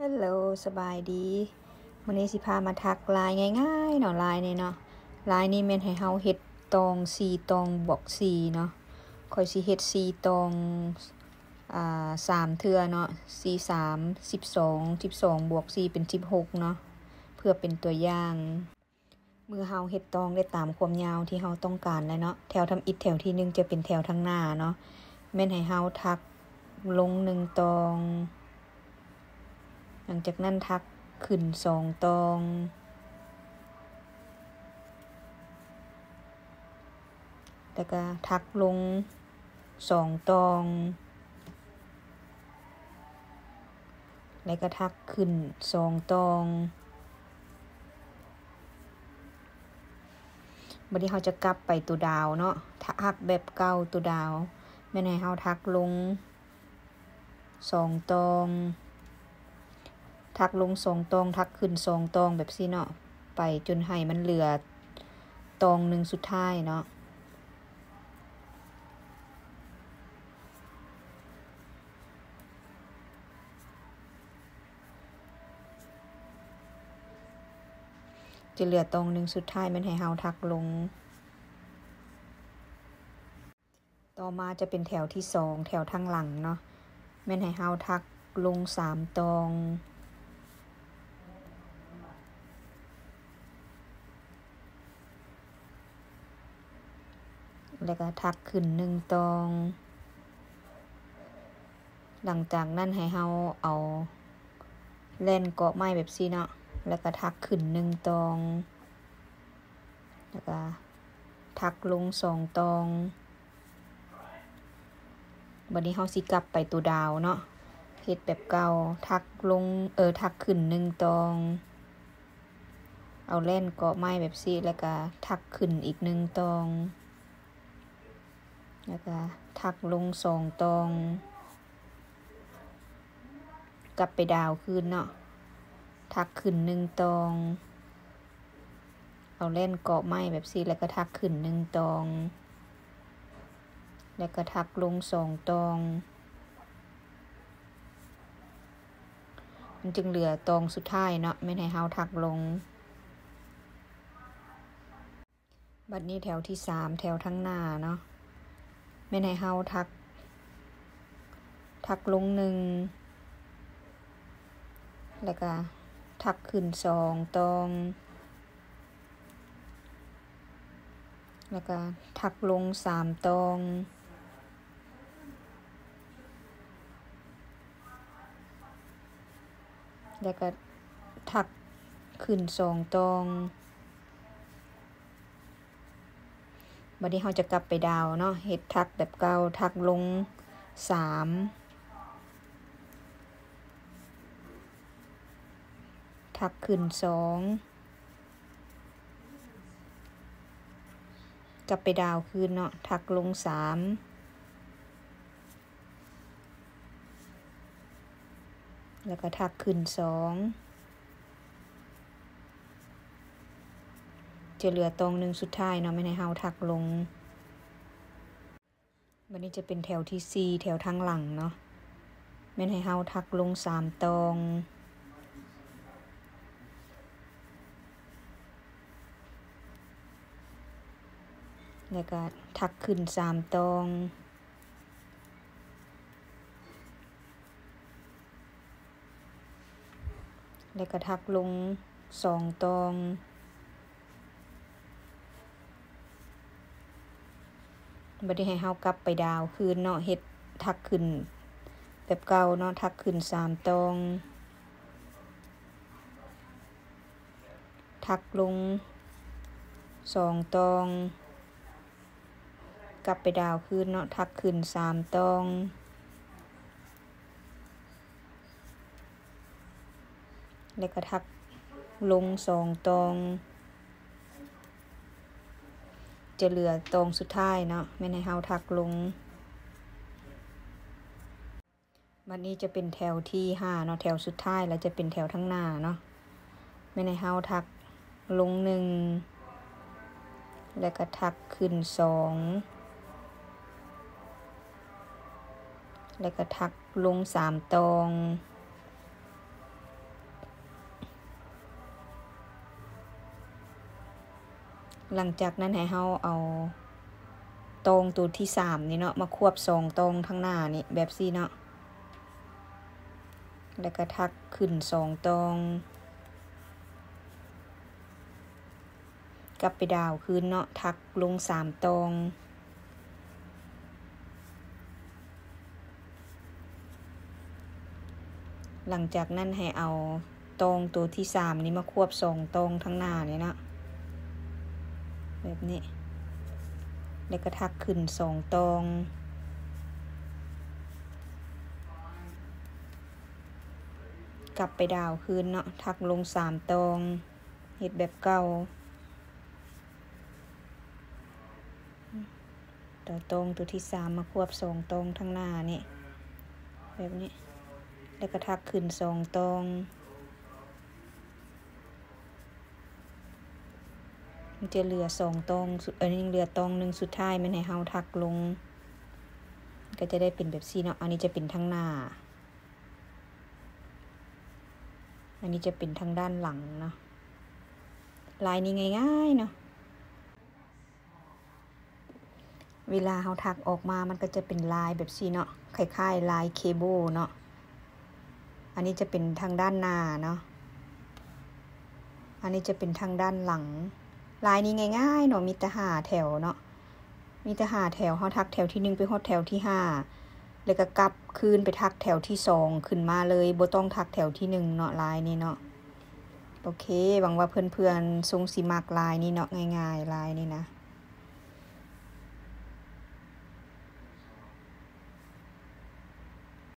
ฮัลโหลสบายดีวันนี้สิพามาทักลายง่ายๆเนาะลายนี่เนาะลายนี้แม่นให้เฮาเฮ็ดตอง4ตองบวก4เนาะคอยสิเฮ็ด4ตองอ่า3เทื่อเนาะ4 3 12 12บสองสิบสองบวก4เป็น16เนาะเพื่อเป็นตัวอย่างเมื่อเฮาเฮ็ดตองได้ตามความยาวที่เฮาต้องการแล้วเนาะแถวทำอิฐแถวที่1จะเป็นแถวทางหน้าเนาะแม่นให้เฮาทักลง1ตอง ลังจากนั้นทักขึ้นสองตอง แล้วก็ทักลงสองตอง แล้วก็ทักขึ้นสองตองบัดนี้เขาจะกลับไปตัวดาวเนาะ ทักแบบเก่าตัวดาว ไม่ให้เขาทักลงสองตอง ทักลงสองตอง ทักขึ้นสองตองแบบซี่เนาะไปจนให้มันเหลือตองหนึ่งสุดท้ายเนาะจะเหลือตรงหนึ่งสุดท้ายมันให้เฮาทักลง ต่อมาจะเป็นแถวที่สองแถวทางหลังเนาะแม่นให้เฮาทักลงสามตอง แล้วก็ทักขึ้นหนึ่งตอง หลังจากนั้นให้เฮาเอาเล่นเกาะไม้แบบซี่เนาะ แล้วก็ทักขึ้นหนึ่งตอง แล้วก็ทักลงสองตอง วันนี้เฮาสิกลับไปตัวดาวเนาะเฮ็ดแบบเก่า ทักลง เออ ทักขึ้นหนึ่งตอง เอาเล่นเกาะไม้แบบซี่ แล้วก็ทักขึ้นอีกหนึ่งตอง แล้วก็ทักลงสองตอง กลับไปดาวคืนเนาะทักขึ้นหนึ่งตอง เอาเล่นเกาะไม้แบบซี่แล้วก็ทักขึ้นหนึ่งตอง แล้วก็ทักลงสองตอง มันจึงเหลือตองสุดท้ายเนาะไม่ให้เฮาทักลง บัดนี้แถวที่สามแถวทั้งหน้าเนาะ ไม่ให้เฮาทัก ทักลงหนึ่ง แล้วก็ทักขึ้นสองตอง แล้วก็ทักลงสามตอง แล้วก็ทักขึ้นสองตอง บัดนี้เราจะกลับไปดาวเนาะเฮ็ดทักแบบเก่าทักลงสามทักขึ้นสองกลับไปดาวคืนเนาะทักลงสามแล้วก็ทักขึ้นสอง จะเหลือตรงหนึ่งสุดท้ายเนาะไม่ให้เฮาทักลงวันนี้จะเป็นแถวที่สี่แถวทางหลังเนาะไม่ให้เฮาทักลงสามตองแล้วก็ทักขึ้นสามตอง แล้วก็ทักลงสองตอง บัดนี้ให้เฮากลับไปดาวคืนเนาะเฮ็ดทักขึ้น แบบเก่าเนาะทักขึ้นสามตอง ทักลงสองตอง กลับไปดาวคืนเนาะทักขึ้นสามตองแล้วก็ทักลงสองตอง จะเหลือตองสุดท้ายเนาะไม่ให้เฮาทักลงวันนี้จะเป็นแถวที่ห้าเนาะแถวสุดท้ายแล้วจะเป็นแถวทั้งหน้าเนาะไม่ให้เฮาทักลงหนึ่งแล้วก็ทักขึ้นสองแล้วก็ทักลงสามตอง หลังจากนั้นให้เฮาเอาตรงตัวที่สามนี่เนาะมาควบสองตรงทั้งหน้านี่แบบซี่เนาะแล้วก็ทักขึ้นสองตรงกลับไปดาวคืนเนาะทักลงสามตรงหลังจากนั้นให้เอาตรงตัวที่สามนี้มาควบสองตรงทั้งหน้านี่เนาะ แบบนี้ แล้วก็ทักขึ้นสองตรงกลับไปดาวคืนเนาะ ทักลงสามตรงเห็ดแบบเก่า ต่อตรงตัวที่สามมาควบสองตรงทั้งหน้านี่ แบบนี้ แล้วก็ทักขึ้นสองตรง มันจะเหลือสองตรงเออยังเหลือตรงหนึ่งสุดท้ายมันให้เฮาทักลง ก็จะได้เป็นแบบซีเนาะอันนี้จะเป็นทั้งหน้า อันนี้จะเป็นทางด้านหลังเนาะลายนี้ง่ายๆเนาะเวลาเขาถักออกมามันก็จะเป็นลายแบบซีเนาะคล้ายๆลายเคเบิลเนาะอันนี้จะเป็นทางด้านหน้าเนาะอันนี้จะเป็นทางด้านหลัง ลายนี้ง่ายๆเนาะมีแต่หาแถวเนาะมีแต่หาแถวเขาทักแถวที่หนึ่งไปฮอดแถวที่ห้าแล้วก็กลับคืนไปทักแถวที่สองขึ้นมาเลยบ่ต้องทักแถวที่หนึ่งเนาะลายนี้เนาะโอเคหวังว่าเพื่อนๆทรงสีมากลายนี้เนาะง่ายๆลายนี้นะ